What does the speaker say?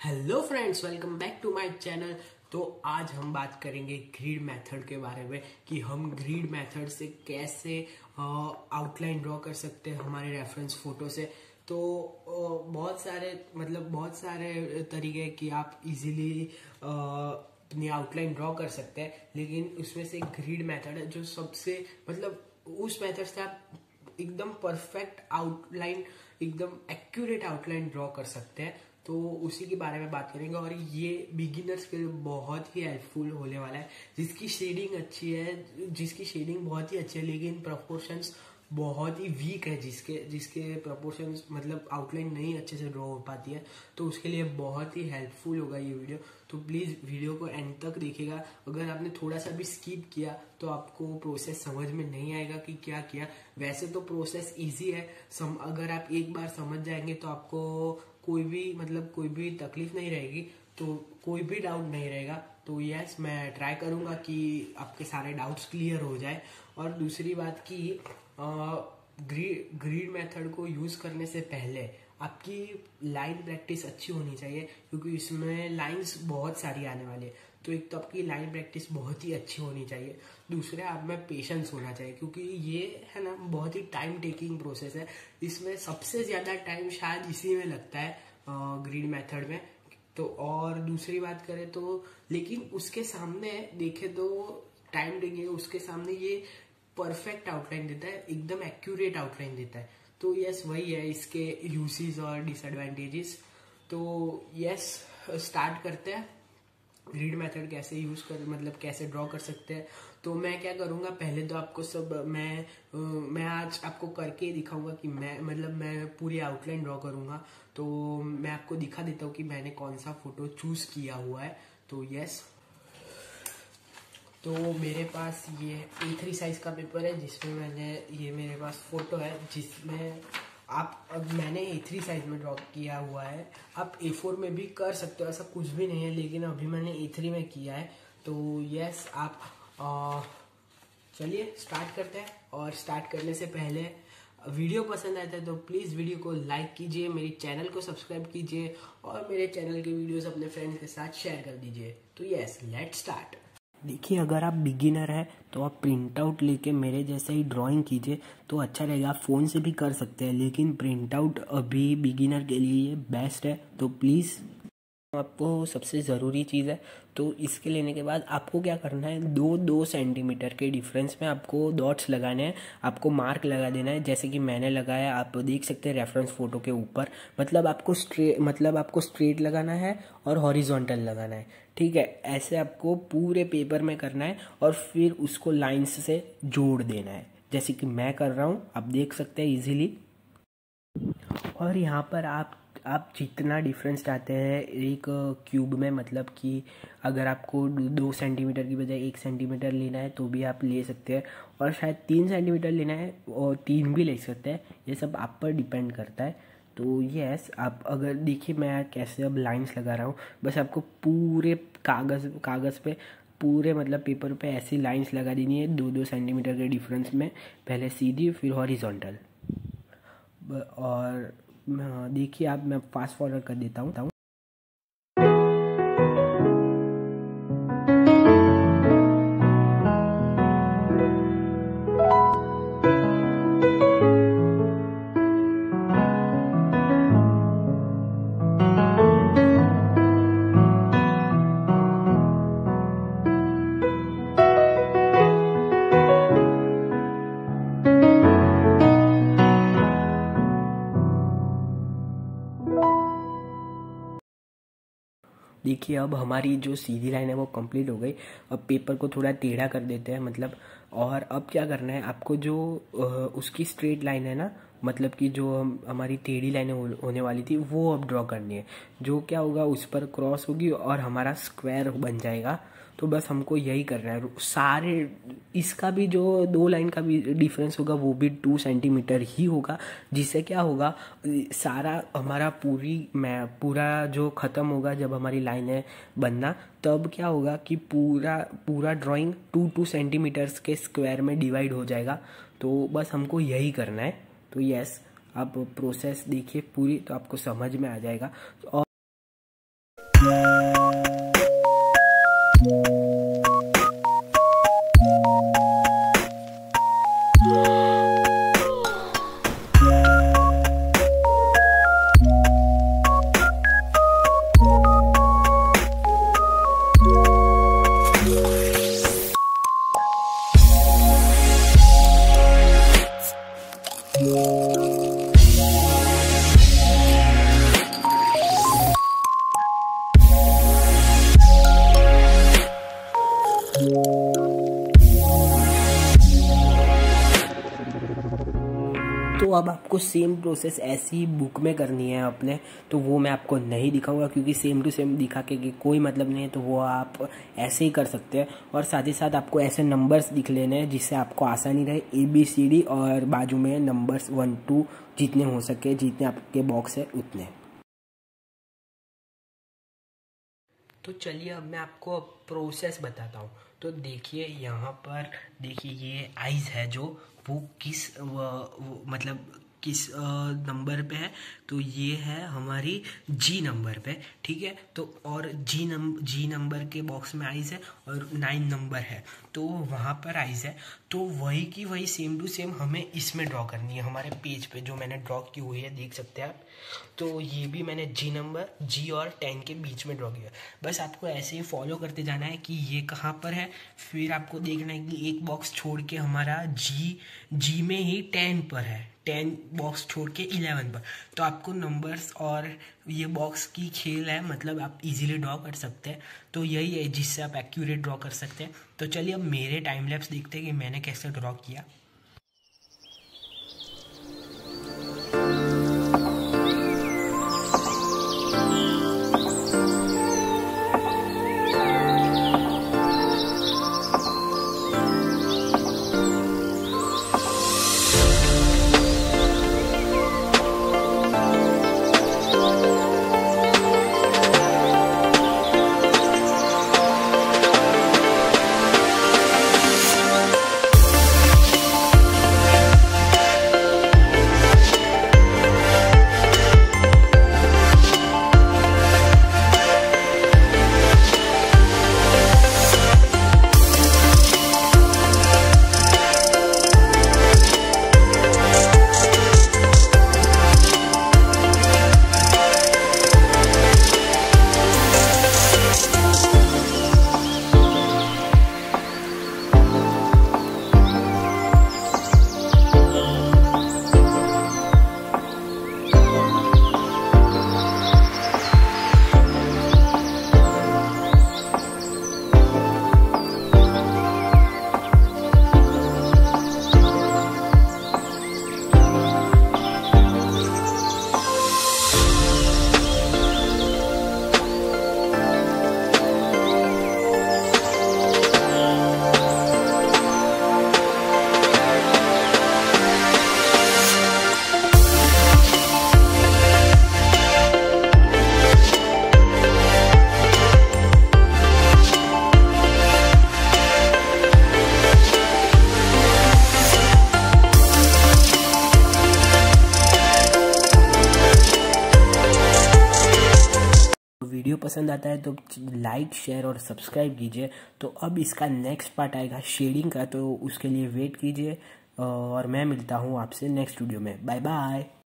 Hello friends welcome back to my channel तो आज हम बात करेंगे ग्रीड मेथड के बारे में, कि हम ग्रीड मेथड से कैसे आउटलाइन ड्रॉ कर सकते हैं हमारे रेफरेंस फ़ोटो से। तो बहुत सारे मतलब बहुत सारे तरीके कि आप इजीली अपनी आउटलाइन ड्रॉ कर सकते हैं। लेकिन उसमें से ग्रीड मेथड है जो सबसे मतलब उस मेथड से आप एकदम परफेक्ट आउटलाइन एकदम एक्यूरेट आउटलाइन ड्रॉ कर सकते हैं। तो उसी के बारे में बात करेंगे और ये बिगिनर्स के लिए बहुत ही हेल्पफुल होने वाला है। जिसकी शेडिंग अच्छी है, जिसकी शेडिंग बहुत ही अच्छी है, लेकिन प्रपोर्शंस बहुत ही वीक है जिसके जिसके प्रपोर्शन मतलब आउटलाइन नहीं अच्छे से ड्रॉ हो पाती है तो उसके लिए बहुत ही हेल्पफुल होगा ये वीडियो तो प्लीज़ वीडियो को एंड तक देखिएगा। अगर आपने थोड़ा सा भी स्किप किया तो आपको प्रोसेस समझ में नहीं आएगा कि क्या किया। वैसे तो प्रोसेस इजी है। सम, अगर आप एक बार समझ जाएँगे तो आपको कोई भी मतलब कोई भी तकलीफ़ नहीं रहेगी तो कोई भी डाउट नहीं रहेगा। तो यस मैं ट्राई करूँगा कि आपके सारे डाउट्स क्लियर हो जाए। और दूसरी बात की ग्रीड ग्रीड मेथड को यूज़ करने से पहले आपकी लाइन प्रैक्टिस अच्छी होनी चाहिए, क्योंकि इसमें लाइंस बहुत सारी आने वाली है। तो एक तो आपकी लाइन प्रैक्टिस बहुत ही अच्छी होनी चाहिए। दूसरे, आप में पेशेंस होना चाहिए, क्योंकि ये है ना, बहुत ही टाइम टेकिंग प्रोसेस है। इसमें सबसे ज़्यादा टाइम शायद इसी में लगता है ग्रीड मेथड में। तो और दूसरी बात करें तो लेकिन उसके सामने देखे तो टाइम देंगे उसके सामने ये परफेक्ट आउटलाइन देता है, एकदम एक्यूरेट आउटलाइन देता है। तो यस वही है, इसके यूसेस और डिसएडवांटेजेस तो यस स्टार्ट करते हैं. रीड मेथड कैसे यूज़ कर मतलब कैसे ड्रॉ कर सकते हैं. तो मैं क्या करूँगा, पहले तो आपको सब, मैं मैं आज आपको करके दिखाऊँगा कि मैं मतलब मैं पूरी आउटलाइन ड्रॉ करूँगा. तो मैं आपको दिखा देता हूँ कि मैंने कौन सा फ़ोटो चूज़ किया हुआ है. तो यस तो मेरे पास ये ए थ्री साइज़ का पेपर है, जिसमें मैंने ये मेरे पास फ़ोटो है, जिसमें आप, अब मैंने ए थ्री साइज़ में ड्रॉ किया हुआ है। आप ए फोर में भी कर सकते हो, ऐसा कुछ भी नहीं है, लेकिन अभी मैंने ए थ्री में किया है। तो यस आप चलिए स्टार्ट करते हैं। और स्टार्ट करने से पहले, वीडियो पसंद आता है तो प्लीज़ वीडियो को लाइक कीजिए, मेरे चैनल को सब्सक्राइब कीजिए, और मेरे चैनल के वीडियोस अपने फ्रेंड्स के साथ शेयर कर दीजिए। तो यस लेट स्टार्ट देखिए, अगर आप बिगिनर है तो आप प्रिंट आउट लेके मेरे जैसे ही ड्राइंग कीजिए तो अच्छा रहेगा। आप फ़ोन से भी कर सकते हैं, लेकिन प्रिंट आउट अभी बिगिनर के लिए बेस्ट है। तो प्लीज़ आपको सबसे ज़रूरी चीज़ है तो इसके लेने के बाद आपको क्या करना है, दो दो सेंटीमीटर के डिफरेंस में आपको डॉट्स लगाने हैं, आपको मार्क लगा देना है, जैसे कि मैंने लगाया, आप देख सकते हैं रेफरेंस फ़ोटो के ऊपर मतलब आपको स्ट्रेट मतलब आपको स्ट्रेट लगाना है और हॉरिजॉन्टल लगाना है, ठीक है, ऐसे आपको पूरे पेपर में करना है और फिर उसको लाइन्स से जोड़ देना है, जैसे कि मैं कर रहा हूँ, आप देख सकते हैं इजीली और यहाँ पर आप आप जितना डिफरेंस चाहते हैं, एक क्यूब में मतलब कि अगर आपको दो सेंटीमीटर की बजाय एक सेंटीमीटर लेना है तो भी आप ले सकते हैं। और शायद तीन सेंटीमीटर लेना है, और तीन भी ले सकते हैं। ये सब आप पर डिपेंड करता है। तो यस आप अगर, देखिए मैं कैसे अब लाइंस लगा रहा हूँ। बस आपको पूरे कागज़ कागज़ पे, पूरे मतलब पेपर पे ऐसी लाइंस लगा देनी है दो दो सेंटीमीटर के डिफरेंस में। पहले सीधी, फिर हॉरिजॉन्टल और देखिए आप मैं फास्ट फॉरवर्ड कर देता हूँ। देखिए, अब हमारी जो सीधी लाइन है वो कंप्लीट हो गई। अब पेपर को थोड़ा टेढ़ा कर देते हैं मतलब और अब क्या करना है, आपको जो उसकी स्ट्रेट लाइन है ना मतलब कि जो हम, हमारी टेढ़ी लाइन होने वाली थी, वो अब ड्रॉ करनी है। जो क्या होगा, उस पर क्रॉस होगी और हमारा स्क्वायर बन जाएगा। तो बस हमको यही करना है। सारे, इसका भी जो दो लाइन का भी डिफरेंस होगा, वो भी टू सेंटीमीटर ही होगा, जिससे क्या होगा, सारा, हमारा पूरी मैं, पूरा जो ख़त्म होगा, जब हमारी लाइनें बनना, तब क्या होगा कि पूरा पूरा ड्राइंग टू टू सेंटीमीटर्स के स्क्वायर में डिवाइड हो जाएगा। तो बस हमको यही करना है। तो यस आप प्रोसेस देखिए पूरी तो आपको समझ में आ जाएगा। और तो अब आपको सेम प्रोसेस ऐसी बुक में करनी है अपने तो वो मैं आपको नहीं दिखाऊँगा, क्योंकि सेम टू सेम दिखा के कि कोई मतलब नहीं है तो वो आप ऐसे ही कर सकते हैं। और साथ ही साथ आपको ऐसे नंबर्स दिख लेने हैं, जिससे आपको आसानी रहे ए बी सी डी और बाजू में नंबर्स वन टू जितने हो सके, जितने आपके बॉक्स है, उतने। तो चलिए अब मैं आपको प्रोसेस बताता हूँ। तो देखिए यहाँ पर देखिए ये आइज़ है जो वो किस वो, वो, मतलब किस नंबर पे है तो ये है हमारी जी नंबर पे, ठीक है? तो और जी नंबर जी नंबर के बॉक्स में आइज़ है और नाइन नंबर है तो वहाँ पर आइज़ है। तो वही की वही सेम टू सेम हमें इसमें ड्रॉ करनी है, हमारे पेज पे जो मैंने ड्रॉ की हुई है, देख सकते हैं आप। तो ये भी मैंने जी नंबर जी और टेन के बीच में ड्रॉ किया। बस आपको ऐसे ही फॉलो करते जाना है कि ये कहाँ पर है, फिर आपको देखना है कि एक बॉक्स छोड़ के हमारा जी जी में ही टेन पर है टेन बॉक्स छोड़ के इलेवन पर। तो आपको नंबर्स और ये बॉक्स की खेल है मतलब आप इजीली ड्रॉ कर सकते हैं। तो यही है जिससे आप एक्यूरेट ड्रॉ कर सकते हैं। तो चलिए अब मेरे टाइम लैप्स देखते हैं कि मैंने कैसे ड्रॉ किया। वीडियो पसंद आता है तो लाइक शेयर और सब्सक्राइब कीजिए। तो अब इसका नेक्स्ट पार्ट आएगा शेडिंग का तो उसके लिए वेट कीजिए, और मैं मिलता हूँ आपसे नेक्स्ट वीडियो में। Bye bye